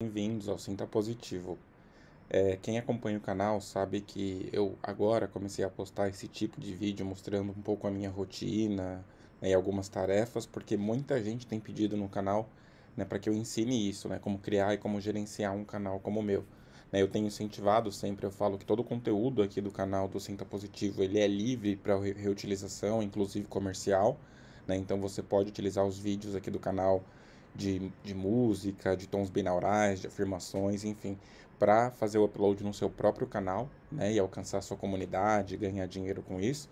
Bem-vindos ao Sinta Positivo. É, quem acompanha o canal sabe que eu agora comecei a postar esse tipo de vídeo mostrando um pouco a minha rotina né, e algumas tarefas, porque muita gente tem pedido no canal né, para que eu ensine isso, né, como criar e como gerenciar um canal como o meu. Né, eu tenho incentivado sempre, eu falo que todo o conteúdo aqui do canal do Sinta Positivo ele é livre para reutilização, inclusive comercial. Né, então você pode utilizar os vídeos aqui do canal de, de música, de tons binaurais, de afirmações, enfim, para fazer o upload no seu próprio canal, né, e alcançar a sua comunidade, ganhar dinheiro com isso.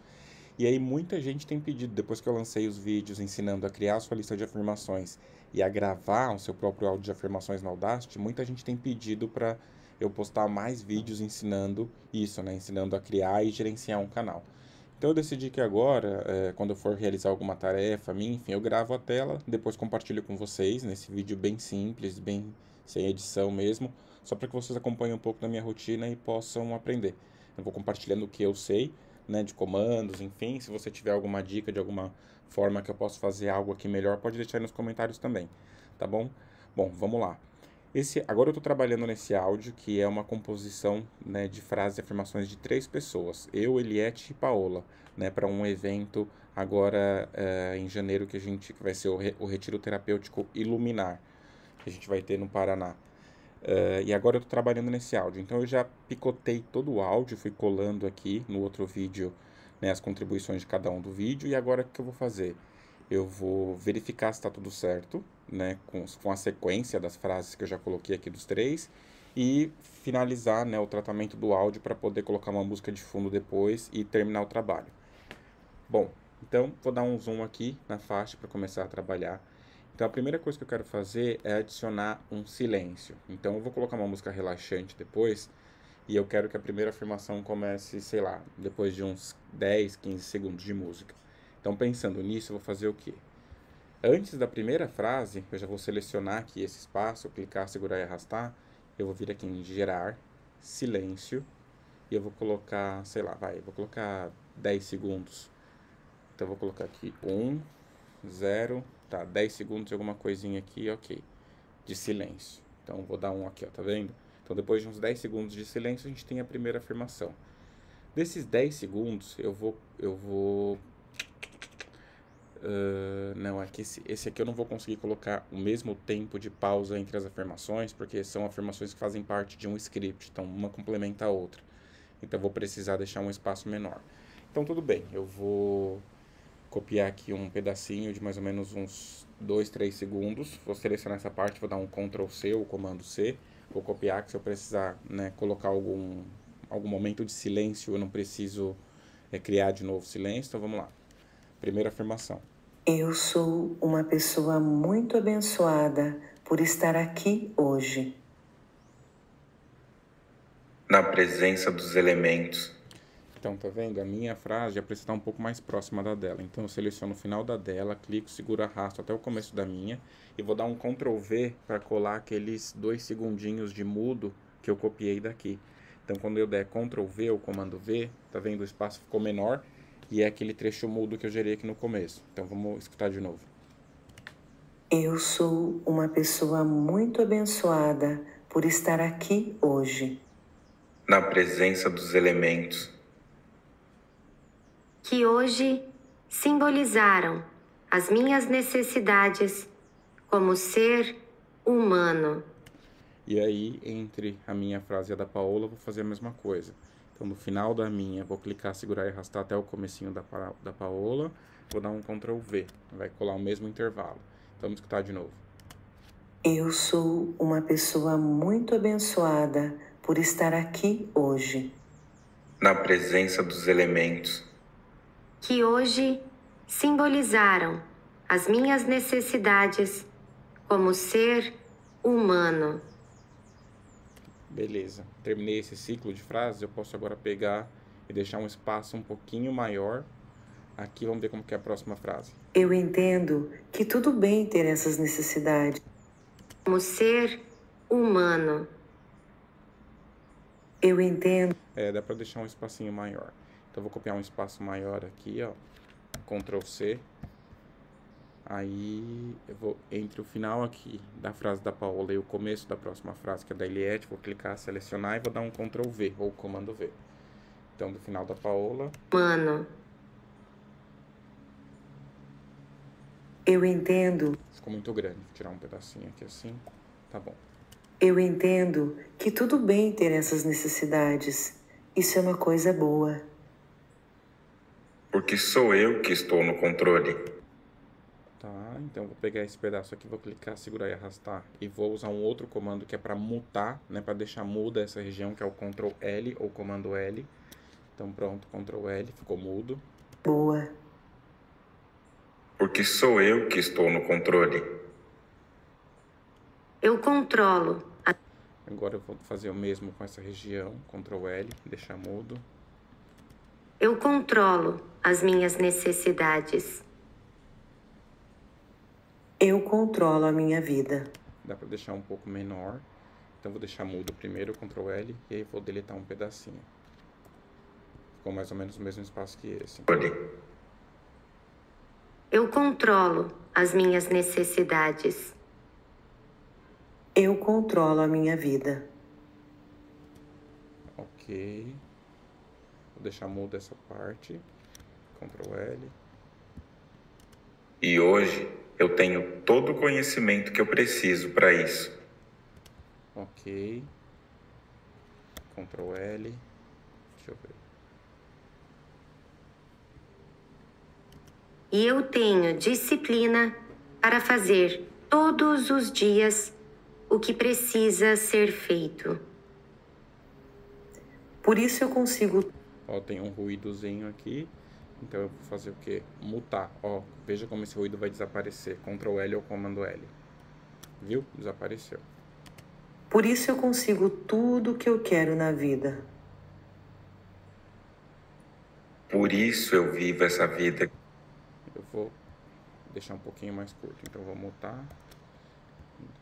E aí muita gente tem pedido, depois que eu lancei os vídeos ensinando a criar a sua lista de afirmações e a gravar o seu próprio áudio de afirmações na Audacity, muita gente tem pedido para eu postar mais vídeos ensinando isso, né, ensinando a criar e gerenciar um canal. Então eu decidi que agora, é, quando eu for realizar alguma tarefa, minha, enfim, eu gravo a tela, depois compartilho com vocês nesse vídeo bem simples, bem sem edição mesmo, só para que vocês acompanhem um pouco da minha rotina e possam aprender. Eu vou compartilhando o que eu sei, né, de comandos, enfim, se você tiver alguma dica de alguma forma que eu possa fazer algo aqui melhor, pode deixar aí nos comentários também, tá bom? Bom, vamos lá. Esse, agora eu estou trabalhando nesse áudio, que é uma composição né, de frases e afirmações de três pessoas. Eu, Eliette e Paola, né, para um evento agora é, em janeiro que a gente que vai ser o, re, o Retiro Terapêutico Iluminar, que a gente vai ter no Paraná. Uh, e agora eu estou trabalhando nesse áudio. Então eu já picotei todo o áudio, fui colando aqui no outro vídeo né, as contribuições de cada um do vídeo. E agora o que eu vou fazer? Eu vou verificar se está tudo certo né, com, com a sequência das frases que eu já coloquei aqui dos três e finalizar né, o tratamento do áudio para poder colocar uma música de fundo depois e terminar o trabalho. Bom, então vou dar um zoom aqui na faixa para começar a trabalhar. Então a primeira coisa que eu quero fazer é adicionar um silêncio. Então eu vou colocar uma música relaxante depois e eu quero que a primeira afirmação comece, sei lá, depois de uns 10, 15 segundos de música. Então pensando nisso, eu vou fazer o quê? Antes da primeira frase, eu já vou selecionar aqui esse espaço, clicar, segurar e arrastar. Eu vou vir aqui em gerar, silêncio, e eu vou colocar, sei lá, vai, vou colocar 10 segundos. Então eu vou colocar aqui 1, 0, tá, 10 segundos, alguma coisinha aqui, ok, de silêncio. Então vou dar um aqui, ó, tá vendo? Então depois de uns 10 segundos de silêncio, a gente tem a primeira afirmação. Desses 10 segundos, eu vou, eu vou Não, aqui esse, esse aqui eu não vou conseguir colocar o mesmo tempo de pausa entre as afirmações, porque são afirmações que fazem parte de um script, então uma complementa a outra. Então eu vou precisar deixar um espaço menor. Então tudo bem, eu vou copiar aqui um pedacinho de mais ou menos uns 2, 3 segundos. Vou selecionar essa parte, vou dar um Ctrl C ou comando C. Vou copiar que se eu precisar né, colocar algum, algum momento de silêncio, eu não preciso é, criar de novo silêncio. Então vamos lá. Primeira afirmação. Eu sou uma pessoa muito abençoada por estar aqui hoje. Na presença dos elementos. Então, tá vendo? A minha frase já precisa estar um pouco mais próxima da dela. Então, eu seleciono o final da dela, clico, seguro, arrasto até o começo da minha e vou dar um Ctrl V para colar aqueles dois segundinhos de mudo que eu copiei daqui. Então, quando eu der Ctrl V ou comando V, tá vendo? O espaço ficou menor e é aquele trecho mudo que eu gerei aqui no começo. Então vamos escutar de novo. Eu sou uma pessoa muito abençoada por estar aqui hoje. Na presença dos elementos. Que hoje simbolizaram as minhas necessidades como ser humano. E aí, entre a minha frase e a da Paola, eu vou fazer a mesma coisa. Então, no final da minha, vou clicar, segurar e arrastar até o comecinho da, da Paola. Vou dar um Ctrl V. Vai colar o mesmo intervalo. Então, vamos escutar de novo. Eu sou uma pessoa muito abençoada por estar aqui hoje. Na presença dos elementos. Que hoje simbolizaram as minhas necessidades como ser humano. Beleza. Terminei esse ciclo de frases, eu posso agora pegar e deixar um espaço um pouquinho maior. Aqui vamos ver como que é a próxima frase. Eu entendo que tudo bem ter essas necessidades. Como ser humano. Eu entendo. É, dá para deixar um espacinho maior. Então vou copiar um espaço maior aqui, ó. Ctrl C. Aí eu vou entre o final aqui da frase da Paola e o começo da próxima frase, que é da Eliette, vou clicar, selecionar e vou dar um Ctrl V ou comando V. Então, do final da Paola. Mano. Eu entendo. Ficou muito grande. Vou tirar um pedacinho aqui assim. Tá bom. Eu entendo que tudo bem ter essas necessidades. Isso é uma coisa boa. Porque sou eu que estou no controle. Tá, então vou pegar esse pedaço aqui, vou clicar, segurar e arrastar. E vou usar um outro comando que é para mutar, né? Para deixar muda essa região, que é o Ctrl L ou comando L. Então pronto, Ctrl L, ficou mudo. Boa. Porque sou eu que estou no controle. Eu controlo. A... Agora eu vou fazer o mesmo com essa região, Ctrl L, deixar mudo. Eu controlo as minhas necessidades. Eu controlo a minha vida. Dá para deixar um pouco menor. Então vou deixar mudo primeiro, Ctrl L, e aí vou deletar um pedacinho. Ficou mais ou menos o mesmo espaço que esse. Eu controlo as minhas necessidades. Eu controlo a minha vida. Ok. Vou deixar mudo essa parte. Ctrl L. E hoje eu tenho todo o conhecimento que eu preciso para isso. Ok. Ctrl L. Deixa eu ver. E eu tenho disciplina para fazer todos os dias o que precisa ser feito. Por isso eu consigo. Ó, tem um ruídozinho aqui. Então eu vou fazer o quê? Mutar. Ó, veja como esse ruído vai desaparecer. Ctrl L ou comando L. Viu? Desapareceu. Por isso eu consigo tudo o que eu quero na vida. Por isso eu vivo essa vida. Eu vou deixar um pouquinho mais curto. Então eu vou mutar.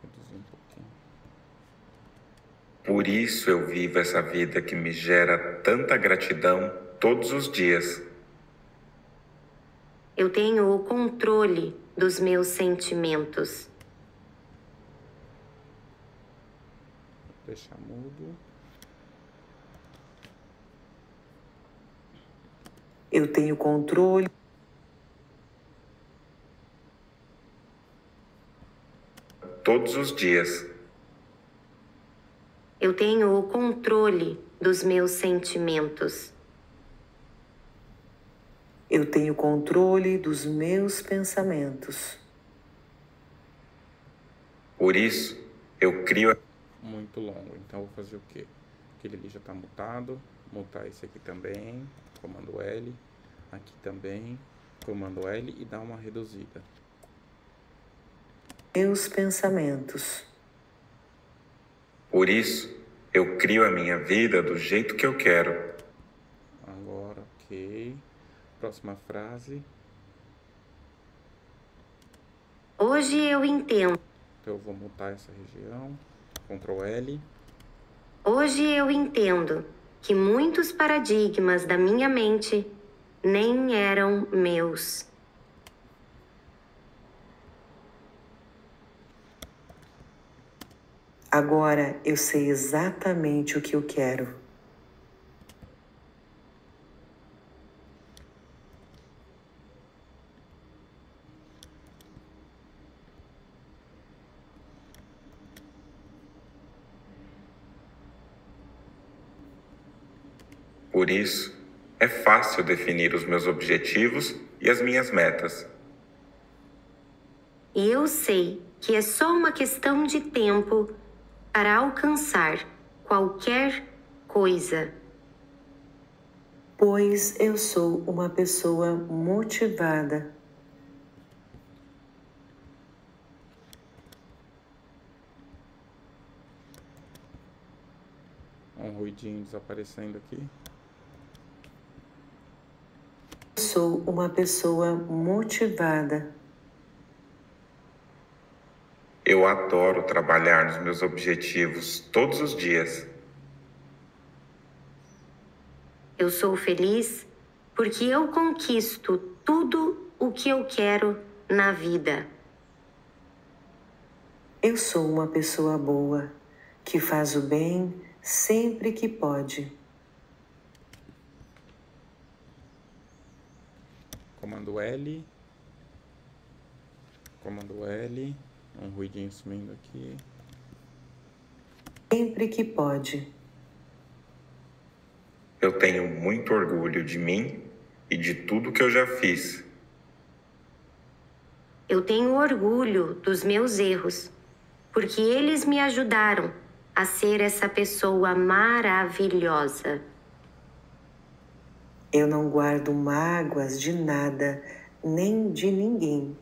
Reduzir um pouquinho. Por isso eu vivo essa vida que me gera tanta gratidão todos os dias. Eu tenho o controle dos meus sentimentos. Deixar mudo. Eu tenho controle. Todos os dias. Eu tenho o controle dos meus sentimentos. Eu tenho controle dos meus pensamentos. Por isso eu crio. Muito longo. Então eu vou fazer o quê? Aquele ali já está mutado. Mutar esse aqui também. Comando L. Aqui também. Comando L e dar uma reduzida. Meus pensamentos. Por isso eu crio a minha vida do jeito que eu quero. Agora, ok. Próxima frase. Hoje eu entendo. Então eu vou mutar essa região. Ctrl L. Hoje eu entendo que muitos paradigmas da minha mente nem eram meus. Agora eu sei exatamente o que eu quero. Por isso, é fácil definir os meus objetivos e as minhas metas. E eu sei que é só uma questão de tempo para alcançar qualquer coisa. Pois eu sou uma pessoa motivada. Um ruidinho desaparecendo aqui. Sou uma pessoa motivada. Eu adoro trabalhar nos meus objetivos todos os dias. Eu sou feliz porque eu conquisto tudo o que eu quero na vida. Eu sou uma pessoa boa que faz o bem sempre que pode. Comando L. Comando L. Um ruidinho sumindo aqui. Sempre que pode. Eu tenho muito orgulho de mim e de tudo que eu já fiz. Eu tenho orgulho dos meus erros, porque eles me ajudaram a ser essa pessoa maravilhosa. Eu não guardo mágoas de nada, nem de ninguém.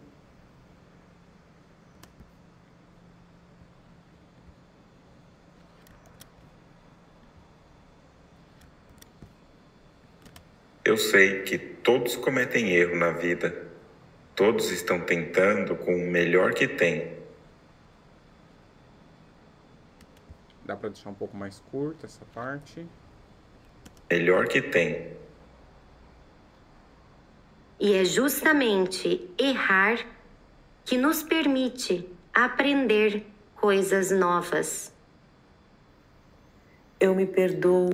Eu sei que todos cometem erro na vida. Todos estão tentando com o melhor que têm. Dá para deixar um pouco mais curta essa parte. Melhor que tem. E é justamente errar que nos permite aprender coisas novas. Eu me perdoo.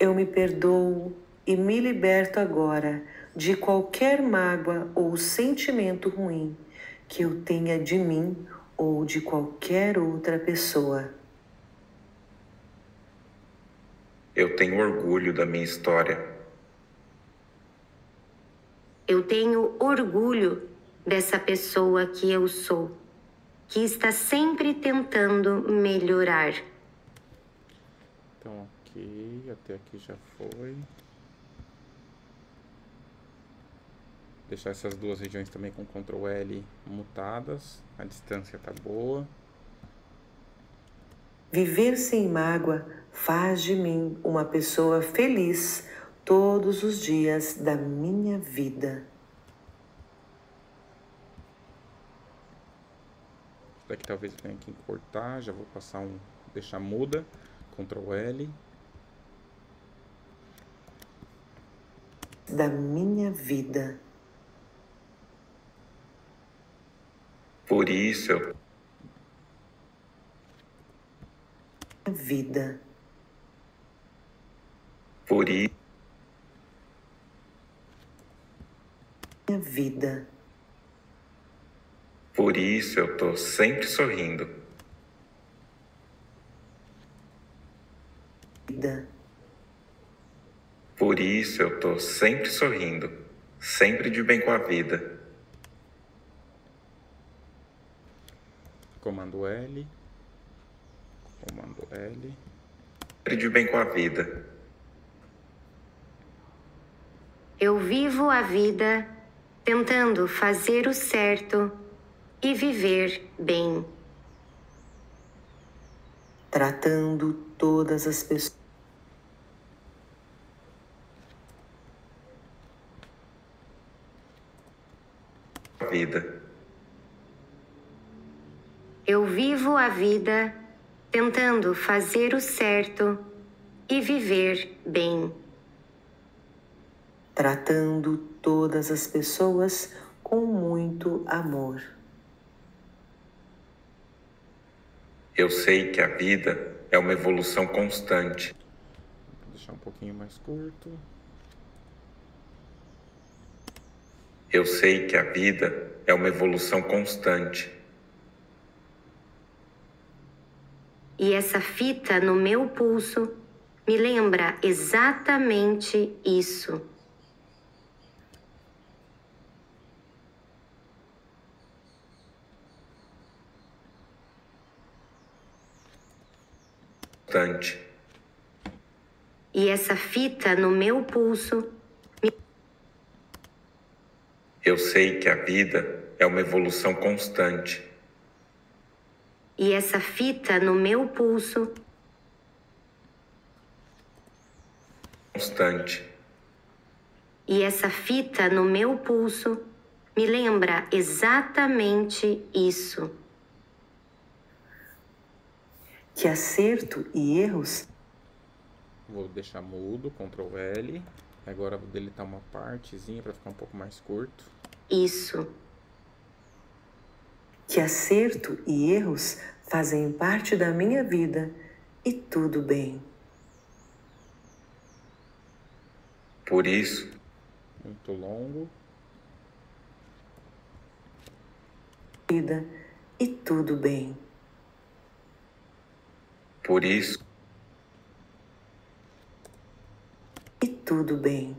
Eu me perdoo e me liberto agora de qualquer mágoa ou sentimento ruim que eu tenha de mim ou de qualquer outra pessoa. Eu tenho orgulho da minha história. Eu tenho orgulho dessa pessoa que eu sou, que está sempre tentando melhorar. Então, ok, até aqui já foi. Deixar essas duas regiões também com Ctrl L mutadas. A distância tá boa. Viver sem mágoa faz de mim uma pessoa feliz todos os dias da minha vida. Daqui talvez eu tenha que cortar, já vou passar um, deixar muda, Ctrl L. Da minha vida. Por isso eu Vida. por isso Minha vida. por isso eu tô sempre sorrindo. Vida. Por isso eu tô sempre sorrindo, sempre de bem com a vida. Comando L. Comando L. De bem com a vida. Eu vivo a vida tentando fazer o certo e viver bem. Tratando todas as pessoas. A vida. Eu vivo a vida tentando fazer o certo e viver bem. Tratando todas as pessoas com muito amor. Eu sei que a vida é uma evolução constante. Vou deixar um pouquinho mais curto. Eu sei que a vida é uma evolução constante. E essa fita no meu pulso me lembra exatamente isso. constante. E essa fita no meu pulso Eu sei que a vida é uma evolução constante. E essa fita no meu pulso Constante. e essa fita no meu pulso me lembra exatamente isso. Que acerto e erros Vou deixar mudo, Ctrl L. Agora vou deletar uma partezinha para ficar um pouco mais curto. Isso. Que acerto e erros fazem parte da minha vida e tudo bem. Por isso, Muito longo. Vida e tudo bem. por isso, E tudo bem.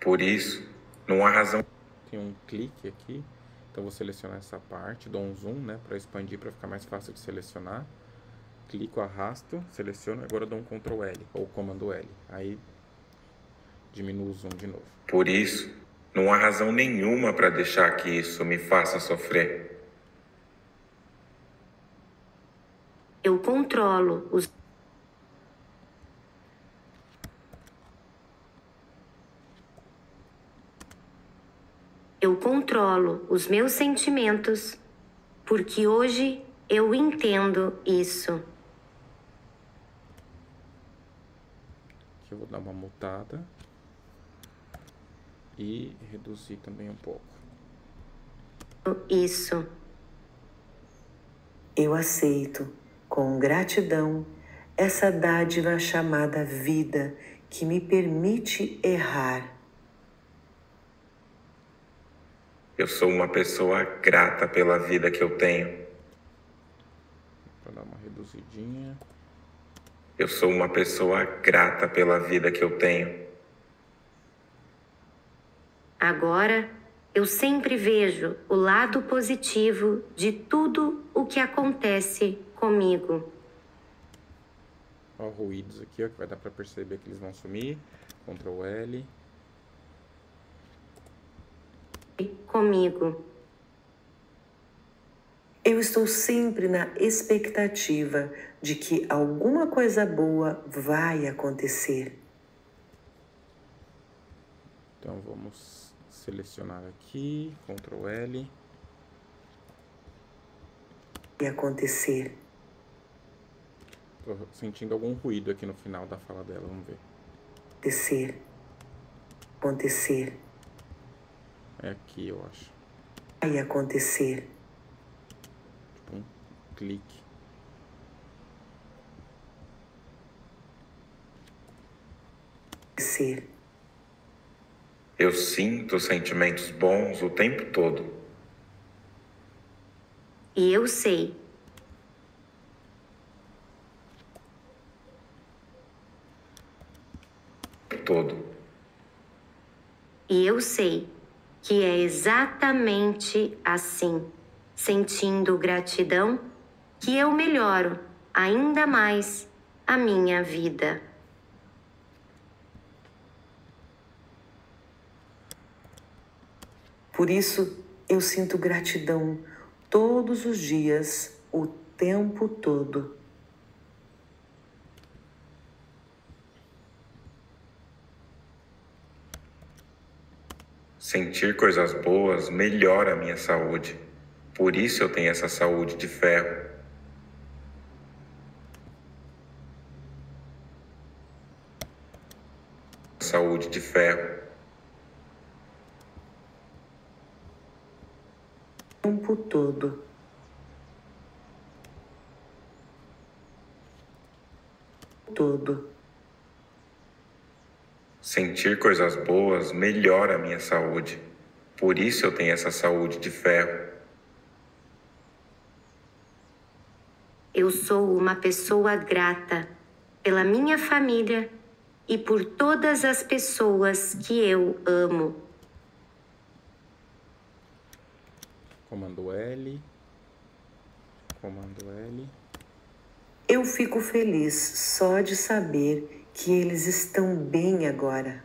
por isso, não há razão Tem um clique aqui. Então vou selecionar essa parte, dou um zoom, né, para expandir para ficar mais fácil de selecionar. Clico, arrasto, seleciono, agora dou um Ctrl L ou comando L. Aí diminuo o zoom de novo. Por isso, não há razão nenhuma para deixar que isso me faça sofrer. Eu controlo os Eu controlo os meus sentimentos, porque hoje eu entendo isso. Aqui eu vou dar uma mutada. E reduzir também um pouco. Isso. Eu aceito, com gratidão, essa dádiva chamada vida que me permite errar. Eu sou uma pessoa grata pela vida que eu tenho. Para dar uma reduzidinha. Eu sou uma pessoa grata pela vida que eu tenho. Agora eu sempre vejo o lado positivo de tudo o que acontece comigo. Ó, ruídos aqui, ó, que vai dar para perceber que eles vão sumir. Ctrl L. Comigo. Eu estou sempre na expectativa de que alguma coisa boa vai acontecer. Então vamos selecionar aqui, Ctrl L. Vai acontecer. Tô sentindo algum ruído aqui no final da fala dela, vamos ver. Acontecer. Acontecer. É aqui, eu acho. Vai acontecer. Tipo um clique. Ser. Eu sinto sentimentos bons o tempo todo. E eu sei. Todo. E eu sei que é exatamente assim, sentindo gratidão, que eu melhoro ainda mais a minha vida. Por isso, eu sinto gratidão todos os dias, o tempo todo. Sentir coisas boas melhora a minha saúde. Por isso eu tenho essa saúde de ferro. Saúde de ferro. O tempo todo. Todo. Sentir coisas boas melhora a minha saúde. Por isso eu tenho essa saúde de ferro. Eu sou uma pessoa grata pela minha família e por todas as pessoas que eu amo. Comando L. Comando L. Eu fico feliz só de saber que eles estão bem agora.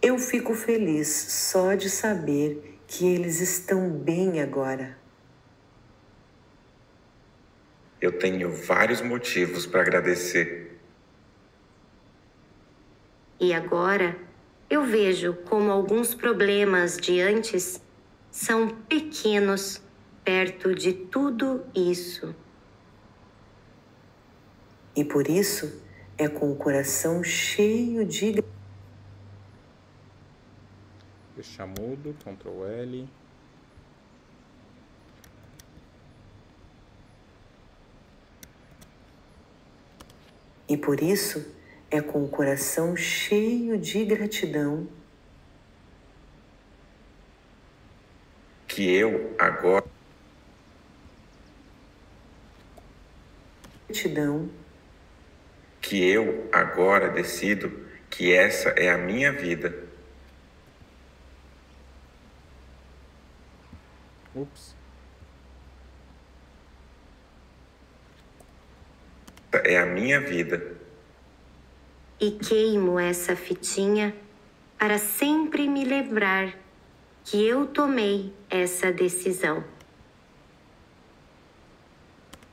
Eu fico feliz só de saber que eles estão bem agora. Eu tenho vários motivos para agradecer. E agora eu vejo como alguns problemas de antes são pequenos perto de tudo isso. E por isso é com o coração cheio de. Deixar mudo, Ctrl L. E por isso é com o coração cheio de gratidão que eu agora gratidão que eu agora decido que essa é a minha vida. Ups. É a minha vida. E queimo essa fitinha para sempre me lembrar que eu tomei essa decisão.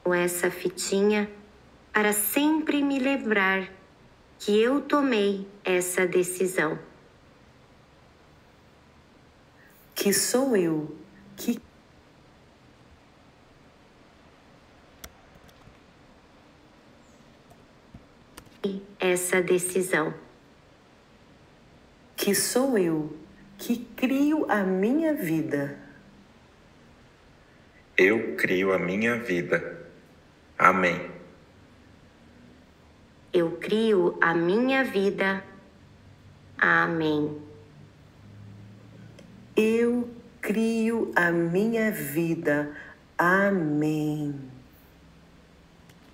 Essa fitinha para sempre me lembrar que eu tomei essa decisão. que sou eu que Essa decisão. que sou eu que crio a minha vida. Eu crio a minha vida. Amém. Eu crio a minha vida. Amém. Eu crio a minha vida. Amém.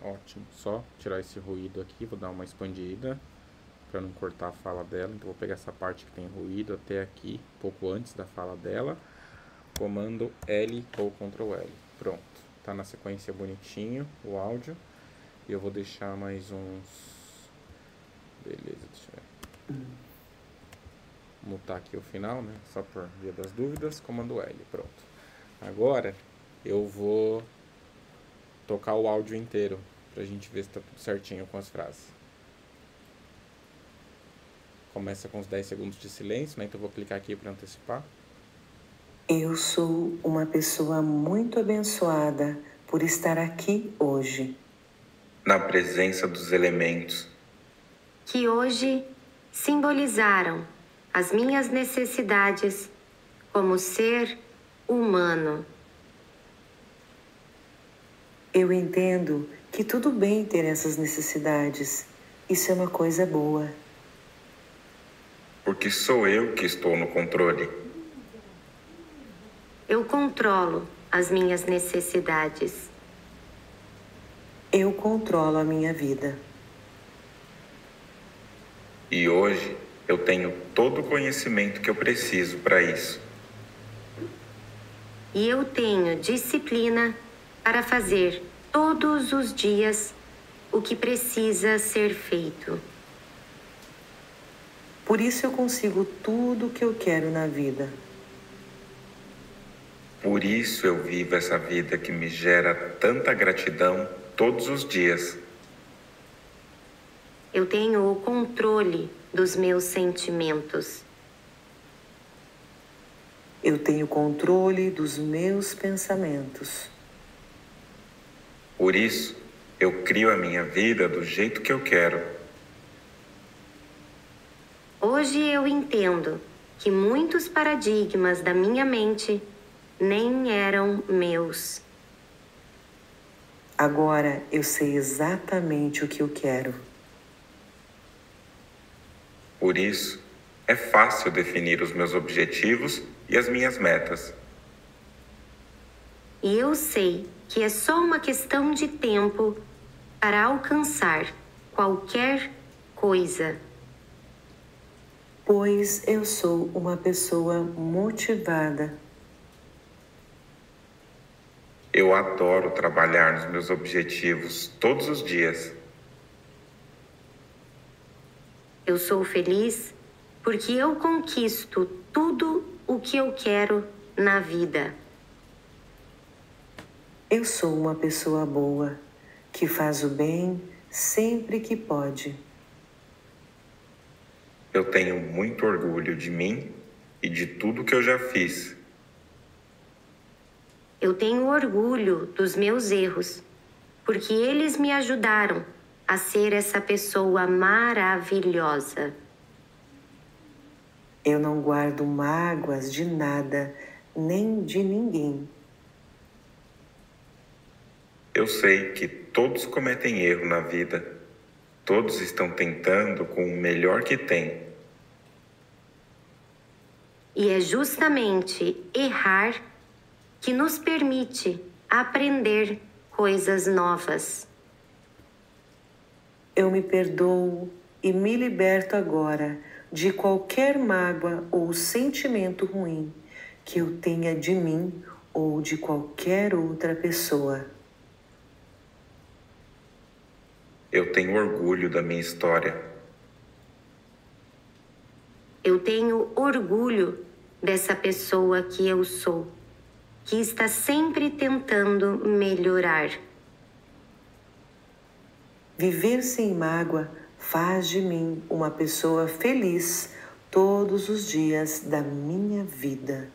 Ótimo. Só tirar esse ruído aqui, vou dar uma expandida para não cortar a fala dela. Então vou pegar essa parte que tem ruído até aqui, pouco antes da fala dela. Comando L ou Ctrl L. Pronto. Tá na sequência bonitinho o áudio. E eu vou deixar mais uns. Beleza, deixa eu ver. Mutar aqui o final, né? Só por via das dúvidas. Comando L. Pronto. Agora eu vou tocar o áudio inteiro pra gente ver se tá tudo certinho com as frases. Começa com os 10 segundos de silêncio, né? Então eu vou clicar aqui para antecipar. Eu sou uma pessoa muito abençoada por estar aqui hoje. Na presença dos elementos, Que hoje simbolizaram as minhas necessidades como ser humano. Eu entendo que tudo bem ter essas necessidades. Isso é uma coisa boa. porque sou eu que estou no controle. Eu controlo as minhas necessidades. Eu controlo a minha vida. E hoje eu tenho todo o conhecimento que eu preciso para isso. E eu tenho disciplina para fazer todos os dias o que precisa ser feito. Por isso eu consigo tudo o que eu quero na vida. Por isso eu vivo essa vida que me gera tanta gratidão todos os dias. Eu tenho o controle dos meus sentimentos. Eu tenho controle dos meus pensamentos. Por isso eu crio a minha vida do jeito que eu quero. Hoje eu entendo que muitos paradigmas da minha mente nem eram meus. Agora eu sei exatamente o que eu quero. Por isso é fácil definir os meus objetivos e as minhas metas. E eu sei que é só uma questão de tempo para alcançar qualquer coisa. Pois eu sou uma pessoa motivada. Eu adoro trabalhar nos meus objetivos todos os dias. Eu sou feliz porque eu conquisto tudo o que eu quero na vida. Eu sou uma pessoa boa que faz o bem sempre que pode. Eu tenho muito orgulho de mim e de tudo que eu já fiz. Eu tenho orgulho dos meus erros, porque eles me ajudaram a ser essa pessoa maravilhosa. Eu não guardo mágoas de nada, nem de ninguém. Eu sei que todos cometem erro na vida. Todos estão tentando com o melhor que têm. E é justamente errar que nos permite aprender coisas novas. Eu me perdoo e me liberto agora de qualquer mágoa ou sentimento ruim que eu tenha de mim ou de qualquer outra pessoa. Eu tenho orgulho da minha história. Eu tenho orgulho dessa pessoa que eu sou, que está sempre tentando melhorar. Viver sem mágoa faz de mim uma pessoa feliz todos os dias da minha vida.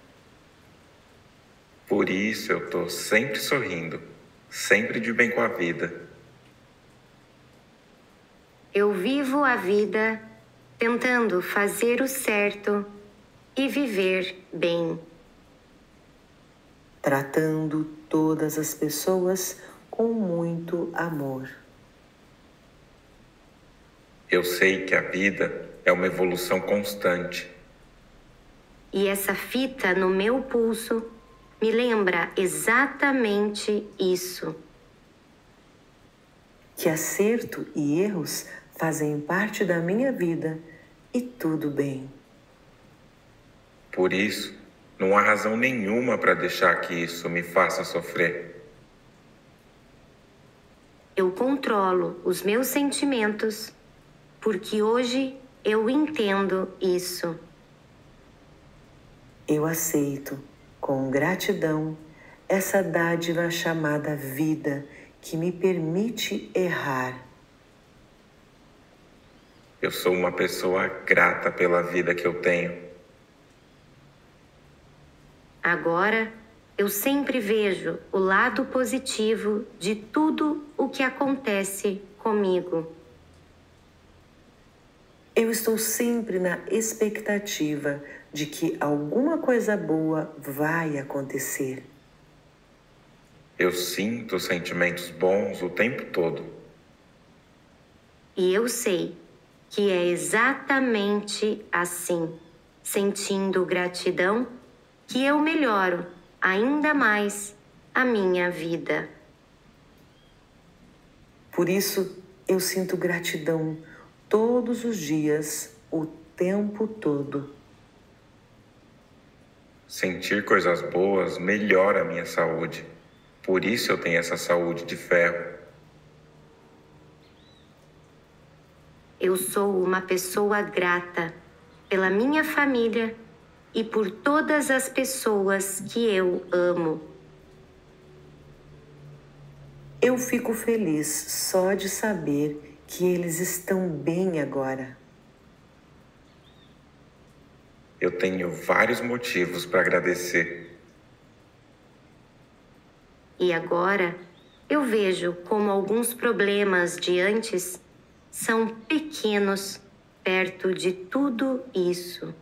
Por isso eu estou sempre sorrindo, sempre de bem com a vida. Eu vivo a vida tentando fazer o certo e viver bem. Tratando todas as pessoas com muito amor. Eu sei que a vida é uma evolução constante. E essa fita no meu pulso me lembra exatamente isso. Que acerto e erros fazem parte da minha vida e tudo bem. Por isso, não há razão nenhuma para deixar que isso me faça sofrer. Eu controlo os meus sentimentos porque hoje eu entendo isso. Eu aceito com gratidão essa dádiva chamada vida que me permite errar. Eu sou uma pessoa grata pela vida que eu tenho. Agora eu sempre vejo o lado positivo de tudo o que acontece comigo. Eu estou sempre na expectativa de que alguma coisa boa vai acontecer. Eu sinto sentimentos bons o tempo todo. E eu sei que é exatamente assim, sentindo gratidão, que eu melhoro ainda mais a minha vida. Por isso, eu sinto gratidão todos os dias, o tempo todo. Sentir coisas boas melhora a minha saúde. Por isso eu tenho essa saúde de ferro. Eu sou uma pessoa grata pela minha família e por todas as pessoas que eu amo. Eu fico feliz só de saber que eles estão bem agora. Eu tenho vários motivos para agradecer. E agora eu vejo como alguns problemas de antes são pequenos perto de tudo isso.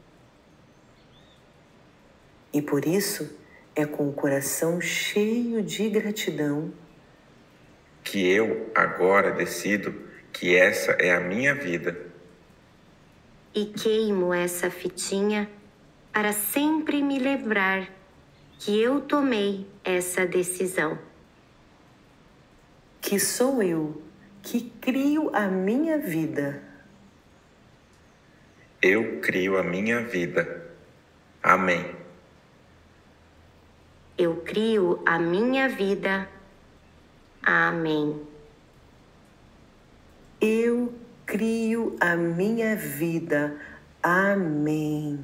E por isso é com o coração cheio de gratidão que eu agora decido que essa é a minha vida. E queimo essa fitinha para sempre me lembrar que eu tomei essa decisão. Que sou eu que crio a minha vida. Eu crio a minha vida. Amém. Eu crio a minha vida. Amém. Eu crio a minha vida. Amém.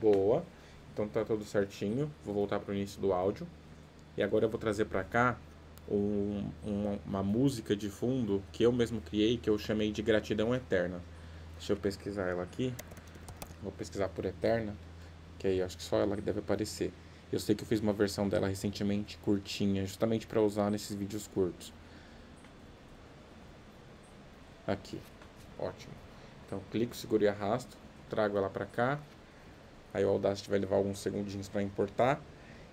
Boa. Então tá tudo certinho. Vou voltar para o início do áudio. E agora eu vou trazer para cá um, uma, uma música de fundo que eu mesmo criei, que eu chamei de Gratidão Eterna. Deixa eu pesquisar ela aqui. Vou pesquisar por Eterna, que aí acho que só ela deve aparecer. Eu sei que eu fiz uma versão dela recentemente curtinha, justamente para usar nesses vídeos curtos. Aqui, ótimo. Então clico, seguro e arrasto, trago ela para cá. Aí o Audacity vai levar alguns segundinhos para importar.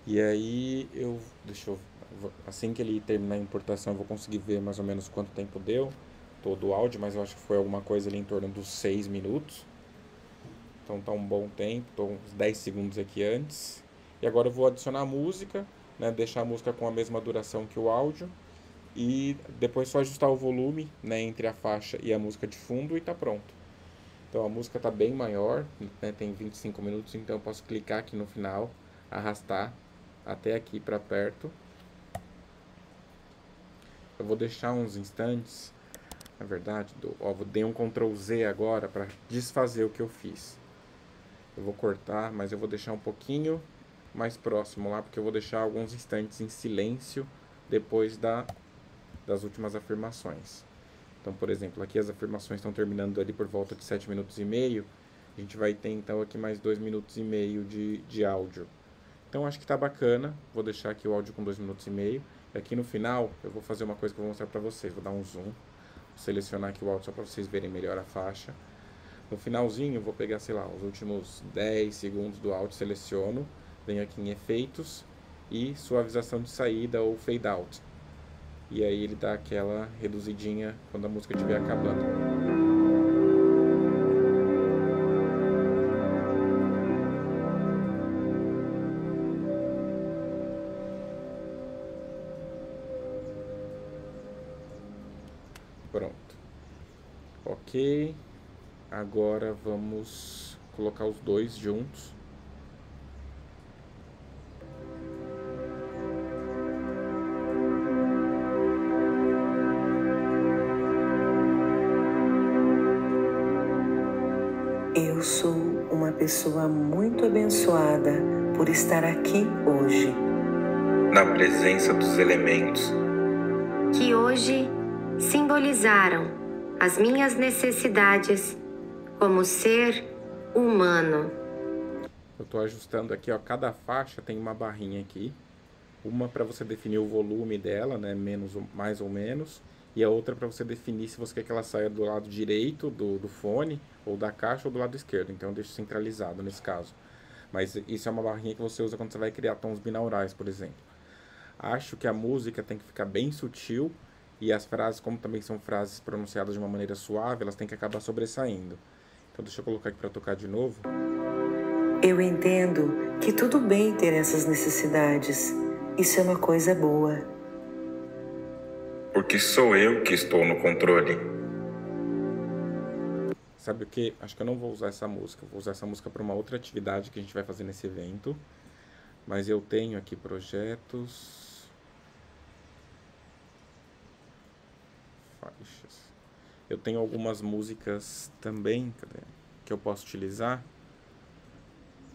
E aí eu, deixa eu, assim que ele terminar a importação eu vou conseguir ver mais ou menos quanto tempo deu todo o áudio, mas eu acho que foi alguma coisa ali em torno dos 6 minutos. Então tá um bom tempo, tô uns 10 segundos aqui antes. E agora eu vou adicionar a música, né, deixar a música com a mesma duração que o áudio e depois só ajustar o volume, né, entre a faixa e a música de fundo e tá pronto. Então a música tá bem maior, né, tem 25 minutos, então eu posso clicar aqui no final, arrastar até aqui para perto. Eu vou deixar uns instantes na verdade, do, ó, dei um Ctrl Z agora para desfazer o que eu fiz. Eu vou cortar, mas eu vou deixar um pouquinho mais próximo lá, porque eu vou deixar alguns instantes em silêncio depois da, das últimas afirmações. Então, por exemplo, aqui as afirmações estão terminando ali por volta de 7 minutos e meio. A gente vai ter então aqui mais 2 minutos e meio de, de áudio. Então acho que está bacana. Vou deixar aqui o áudio com 2 minutos e meio. Aqui no final eu vou fazer uma coisa que eu vou mostrar para vocês. Vou dar um zoom selecionar aqui o áudio só para vocês verem melhor a faixa. No finalzinho, vou pegar, sei lá, os últimos 10 segundos do áudio, seleciono, venho aqui em efeitos e suavização de saída ou fade out. E aí ele dá aquela reduzidinha quando a música estiver acabando. Pronto. Ok. Agora vamos colocar os dois juntos. Eu sou uma pessoa muito abençoada por estar aqui hoje. Na presença dos elementos. Que hoje simbolizaram as minhas necessidades como ser humano. Eu estou ajustando aqui, ó, cada faixa tem uma barrinha aqui. Uma para você definir o volume dela, né, menos mais ou menos, e a outra para você definir se você quer que ela saia do lado direito do, do fone ou da caixa ou do lado esquerdo. Então eu deixo centralizado nesse caso. Mas isso é uma barrinha que você usa quando você vai criar tons binaurais, por exemplo. Acho que a música tem que ficar bem sutil e as frases, como também são frases pronunciadas de uma maneira suave, elas têm que acabar sobressaindo. Então deixa eu colocar aqui para tocar de novo. Eu entendo que tudo bem ter essas necessidades. Isso é uma coisa boa. Porque sou eu que estou no controle. Sabe o que? Acho que eu não vou usar essa música. Vou usar essa música para uma outra atividade que a gente vai fazer nesse evento. Mas eu tenho aqui projetos. Faixas. Eu tenho algumas músicas também cadê? que eu posso utilizar.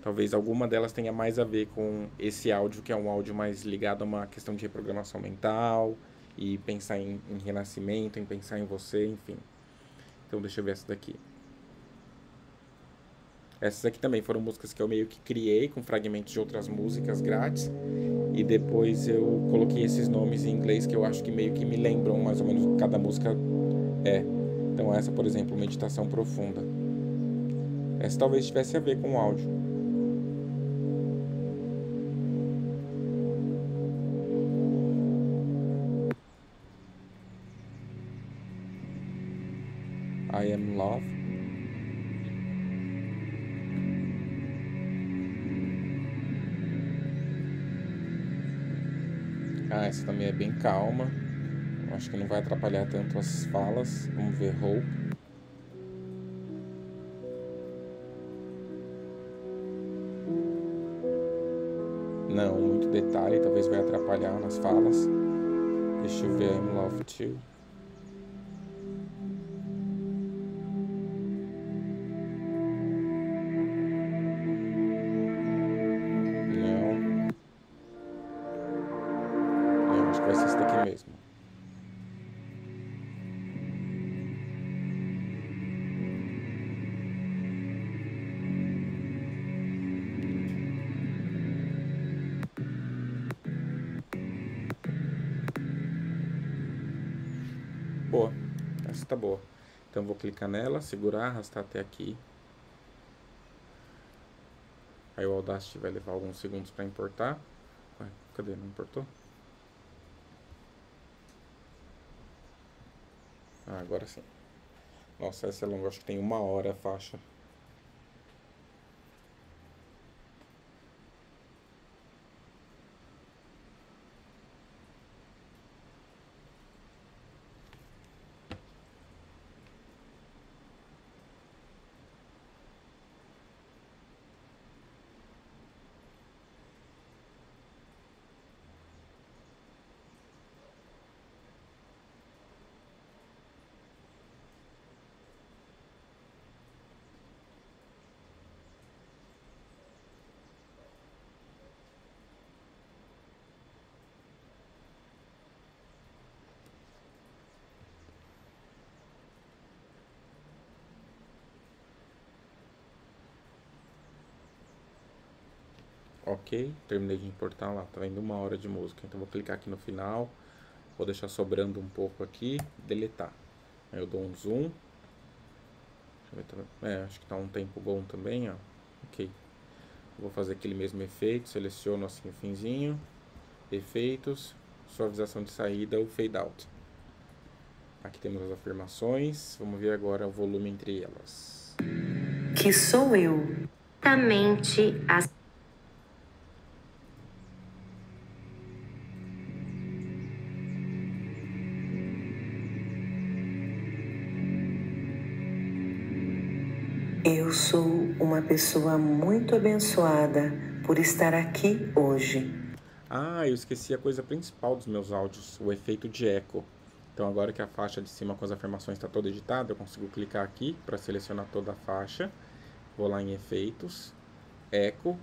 Talvez alguma delas tenha mais a ver com esse áudio, que é um áudio mais ligado a uma questão de reprogramação mental e pensar em, em renascimento, em pensar em você, enfim. Então deixa eu ver essa daqui. Essas aqui também foram músicas que eu meio que criei com fragmentos de outras músicas grátis. E depois eu coloquei esses nomes em inglês que eu acho que meio que me lembram mais ou menos cada música é. Então essa, por exemplo, meditação profunda. Essa talvez tivesse a ver com o áudio. I am love. Essa também é bem calma. Acho que não vai atrapalhar tanto as falas. Vamos ver Hope. Não, muito detalhe, talvez vai atrapalhar nas falas. Deixa eu ver I'm Love Too. Então vou clicar nela, segurar, arrastar até aqui. Aí o Audacity vai levar alguns segundos para importar. Ué, cadê? Não importou? Ah, agora sim. Nossa, essa é longa, acho que tem uma hora a faixa. Ok, terminei de importar lá, tá vendo uma hora de música. Então vou clicar aqui no final, vou deixar sobrando um pouco aqui, deletar. Aí eu dou um zoom. Tá é, acho que tá um tempo bom também, ó. Ok. Vou fazer aquele mesmo efeito, seleciono assim o finzinho, efeitos, suavização de saída, o fade out. Aqui temos as afirmações, vamos ver agora o volume entre elas. Que sou eu. Exatamente as Eu sou uma pessoa muito abençoada por estar aqui hoje. Ah, eu esqueci a coisa principal dos meus áudios, o efeito de eco. Então agora que a faixa de cima com as afirmações está toda editada, eu consigo clicar aqui para selecionar toda a faixa. Vou lá em efeitos, eco,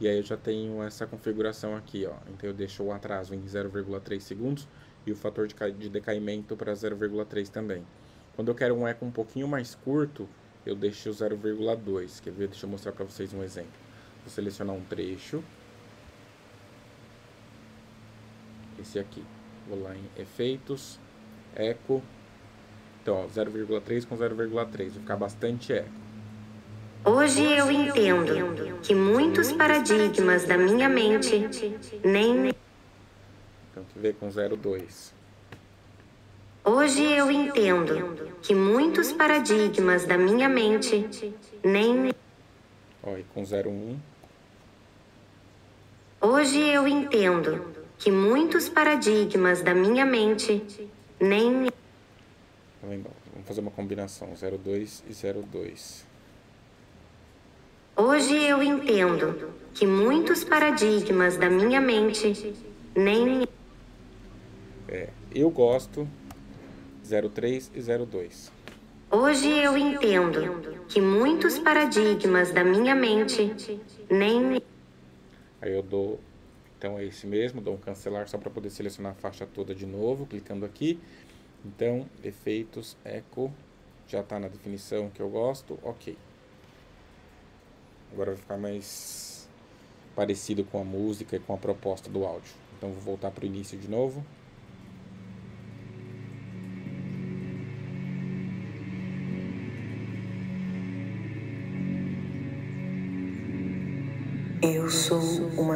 e aí eu já tenho essa configuração aqui, ó. Então eu deixo o atraso em 0,3 segundos e o fator de decaimento para 0,3 também. Quando eu quero um eco um pouquinho mais curto, eu deixo 0,2. Quer ver? Deixa eu mostrar para vocês um exemplo. Vou selecionar um trecho. Esse aqui. Vou lá em efeitos, eco. Então, 0,3 com 0,3. Vai ficar bastante eco. Hoje eu entendo que muitos paradigmas da minha mente nem. Então, que ver com 0,2. Hoje eu entendo que muitos paradigmas da minha mente nem. Olha, com 01. Hoje eu entendo que muitos paradigmas da minha mente nem. Vamos fazer uma combinação: 02 e 02. Hoje eu entendo que muitos paradigmas da minha mente nem. É, eu gosto 03 e 02. Hoje eu entendo que muitos paradigmas da minha mente nem. Aí eu dou. Então é esse mesmo, dou um cancelar só para poder selecionar a faixa toda de novo, clicando aqui. Então, efeitos, eco, já está na definição que eu gosto, ok. Agora vai ficar mais parecido com a música e com a proposta do áudio. Então vou voltar para o início de novo.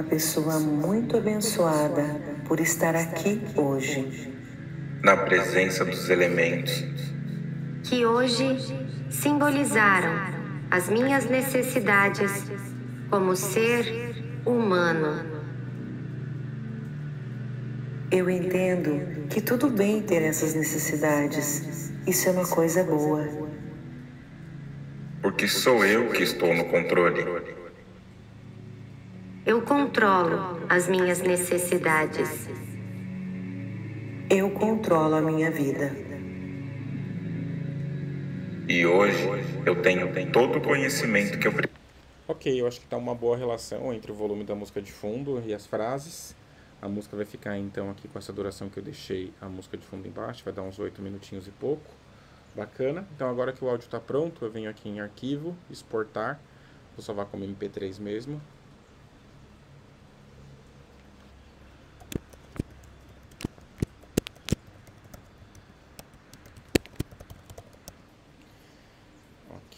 Uma pessoa muito abençoada por estar aqui hoje. Na presença dos elementos. Que hoje simbolizaram as minhas necessidades como ser humano. Eu entendo que tudo bem ter essas necessidades. Isso é uma coisa boa. Porque sou eu que estou no controle. Eu controlo as minhas necessidades. Eu controlo a minha vida. E hoje eu tenho todo o conhecimento que eu preciso. Ok, eu acho que está uma boa relação entre o volume da música de fundo e as frases. A música vai ficar então aqui com essa duração que eu deixei a música de fundo embaixo, vai dar uns 8 minutinhos e pouco. Bacana. Então agora que o áudio está pronto, eu venho aqui em arquivo, exportar. Vou salvar como MP3 mesmo.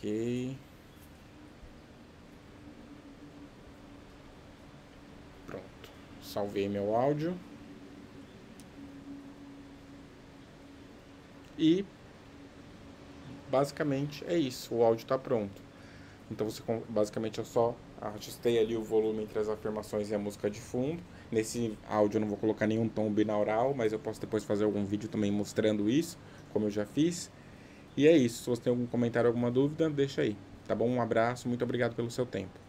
Ok. Pronto. Salvei meu áudio. E basicamente é isso. O áudio está pronto. Então você basicamente eu só ajustei ali o volume entre as afirmações e a música de fundo. Nesse áudio eu não vou colocar nenhum tom binaural, mas eu posso depois fazer algum vídeo também mostrando isso, como eu já fiz. E é isso. Se você tem algum comentário, alguma dúvida, deixa aí. Tá bom? Um abraço, muito obrigado pelo seu tempo.